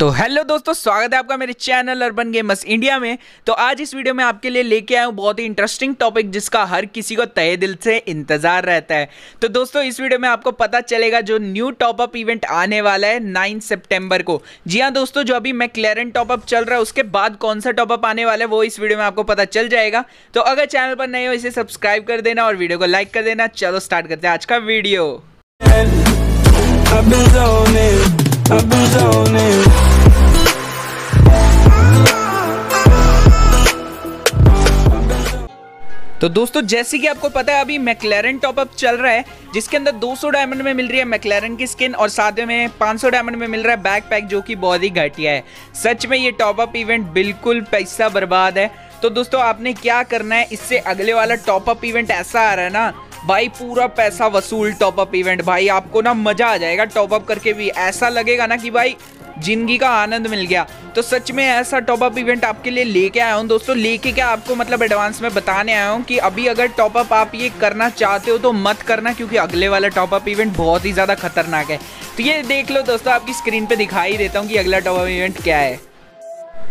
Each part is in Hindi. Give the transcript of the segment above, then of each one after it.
तो हेलो दोस्तों, स्वागत है आपका मेरे चैनल अर्बन गेमर्स इंडिया में। तो आज इस वीडियो में आपके लिए लेके आया हूँ बहुत ही इंटरेस्टिंग टॉपिक जिसका हर किसी को तय दिल से इंतज़ार रहता है। तो दोस्तों, इस वीडियो में आपको पता चलेगा जो न्यू टॉपअप इवेंट आने वाला है नाइन सेप्टेम्बर को। जी हाँ दोस्तों, जो अभी मैक्लेरन टॉपअप चल रहा है, उसके बाद कौन सा टॉपअप आने वाला है, वो इस वीडियो में आपको पता चल जाएगा। तो अगर चैनल पर नए हो, इसे सब्सक्राइब कर देना और वीडियो को लाइक कर देना। चलो स्टार्ट करते हैं आज का वीडियो तो दोस्तों, जैसे कि आपको पता है, अभी मैक्लेरन टॉपअप चल रहा है, जिसके अंदर 200 डायमंड में मिल रही है मैक्लेरन की स्किन और साथ में 500 डायमंड में मिल रहा है बैक पैक जो कि बहुत ही घटिया है। सच में ये टॉपअप इवेंट बिल्कुल पैसा बर्बाद है। तो दोस्तों, आपने क्या करना है? इससे अगले वाला टॉपअप इवेंट ऐसा आ रहा है ना भाई, पूरा पैसा वसूल टॉपअप इवेंट भाई, आपको ना मज़ा आ जाएगा टॉपअप करके भी। ऐसा लगेगा ना कि भाई, ज़िंदगी का आनंद मिल गया। तो सच में ऐसा टॉपअप इवेंट आपके लिए लेके आया हूँ दोस्तों। लेके क्या आपको मतलब एडवांस में बताने आया हूँ कि अभी अगर टॉपअप आप ये करना चाहते हो तो मत करना, क्योंकि अगले वाला टॉपअप इवेंट बहुत ही ज़्यादा खतरनाक है। तो ये देख लो दोस्तों, आपकी स्क्रीन पे दिखाई देता हूँ कि अगला टॉपअप इवेंट क्या है।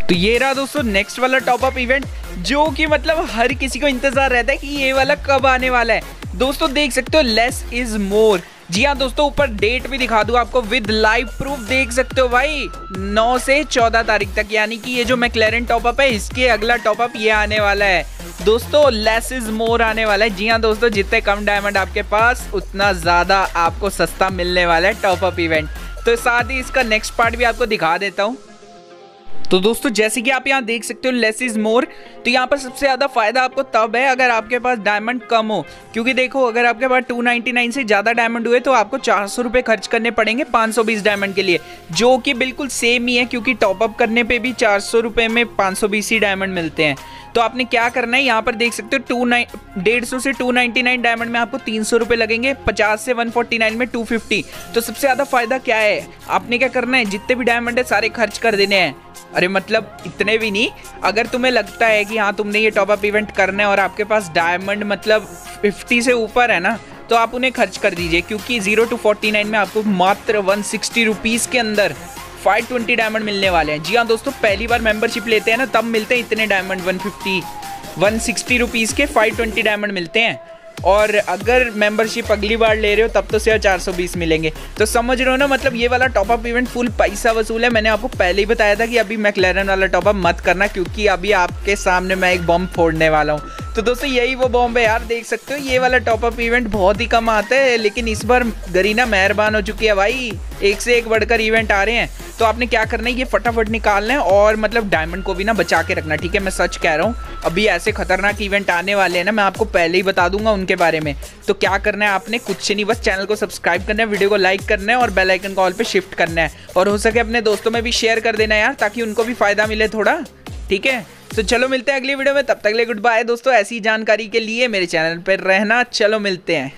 तो ये रहा दोस्तों नेक्स्ट वाला टॉपअप इवेंट जो कि मतलब हर किसी को इंतज़ार रहता है कि ये वाला कब आने वाला है। दोस्तों, देख सकते हो लेस इज़ मोर जी हाँ दोस्तों, ऊपर डेट भी दिखा दूँ आपको विद लाइव प्रूफ देख सकते हो भाई। 9 से 14 तारीख तक, यानी कि ये जो मैक्लेरन टॉपअप है, इसके अगला टॉपअप ये आने वाला है। दोस्तों लेस इज़ मोर आने वाला है। जी हाँ दोस्तों, जितने कम डायमंड आपके पास, उतना ज़्यादा आपको सस्ता मिलने वाला है टॉपअप इवेंट तो साथ ही इसका नेक्स्ट पार्ट भी आपको दिखा देता हूँ। तो दोस्तों, जैसे कि आप यहाँ देख सकते हो लेस इज़ मोर तो यहाँ पर सबसे ज़्यादा फ़ायदा आपको तब है अगर आपके पास डायमंड कम हो। क्योंकि देखो, अगर आपके पास 299 से ज़्यादा डायमंड हुए तो आपको चार सौ रुपये खर्च करने पड़ेंगे 520 डायमंड के लिए, जो कि बिल्कुल सेम ही है, क्योंकि टॉपअप करने पे भी चार सौ रुपये में पाँच सौ बीस ही डायमंड मिलते हैं। तो आपने क्या करना है? यहाँ पर देख सकते हो टू नाइन डेढ़ सौ से टू नाइनटी नाइन डायमंड में आपको तीन सौ रुपये लगेंगे, पचास से वन फोर्टी नाइन में टू फिफ्टी तो सबसे ज़्यादा फ़ायदा क्या है? आपने क्या करना है? जितने भी डायमंड है, सारे खर्च कर देने हैं। अरे मतलब इतने भी नहीं। अगर तुम्हें लगता है कि हाँ तुमने ये टॉपअप इवेंट करना है और आपके पास डायमंड मतलब 50 से ऊपर है ना तो आप उन्हें खर्च कर दीजिए, क्योंकि ज़ीरो टू फोर्टी नाइन में आपको मात्र वन सिक्सटी रुपीज़ के अंदर फाइव ट्वेंटी डायमंड मिलने वाले हैं। जी हाँ दोस्तों, पहली बार मेंबरशिप लेते हैं ना, तब मिलते हैं इतने diamond one fifty one sixty rupees के फाइव ट्वेंटी डायमंड मिलते हैं। और अगर मेंबरशिप अगली बार ले रहे हो, तब तो सिर्फ़ चार सौ बीस मिलेंगे। तो समझ रहे हो ना मतलब ये वाला टॉपअप इवेंट फुल पैसा वसूल है। मैंने आपको पहले ही बताया था कि अभी मैकलैरन वाला टॉपअप मत करना, क्योंकि अभी आपके सामने मैं एक बम फोड़ने वाला हूँ। तो दोस्तों, यही वो बॉम्ब है यार, देख सकते हो, ये वाला टॉपअप इवेंट बहुत ही कम आता है, लेकिन इस बार गरीना मेहरबान हो चुकी है भाई। एक से एक बढ़कर इवेंट आ रहे हैं। तो आपने क्या करना है, ये फटाफट निकालना है और मतलब डायमंड को भी ना बचा के रखना, ठीक है? मैं सच कह रहा हूँ, अभी ऐसे खतरनाक इवेंट आने वाले हैं ना, मैं आपको पहले ही बता दूँगा उनके बारे में। तो क्या करना है आपने, कुछ नहीं, बस चैनल को सब्सक्राइब करना है वीडियो को लाइक करना है और बेल आइकन कॉल पे शिफ्ट करना है। और हो सके अपने दोस्तों में भी शेयर कर देना यार, ताकि उनको भी फ़ायदा मिले थोड़ा, ठीक है? तो चलो मिलते हैं अगली वीडियो में। तब तक ले गुड बाय दोस्तों, ऐसी जानकारी के लिए मेरे चैनल पर रहना। चलो मिलते हैं।